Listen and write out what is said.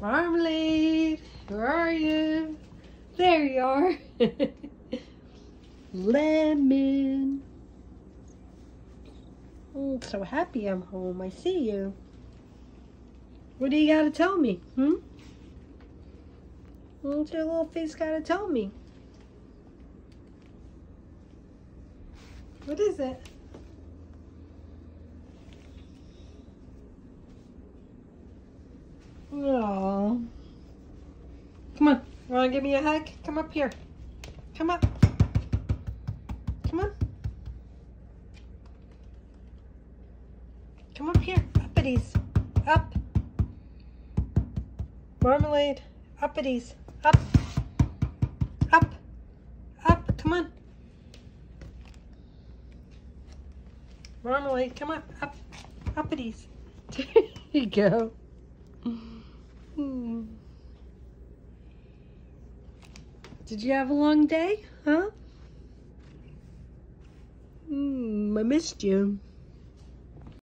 Marmalade, where are you? There you are. Lemon. I'm so happy I'm home. I see you. What do you got to tell me? Hmm? What's your little face got to tell me? What is it? Oh. Come on. You want to give me a hug? Come up here. Come up. Come on. Come up here. Uppities. Up. Marmalade. Uppities. Up. Up. Up. Come on. Marmalade. Come on. Up. Uppities. There you go. Hmm. Did you have a long day? Huh? Hmm, I missed you.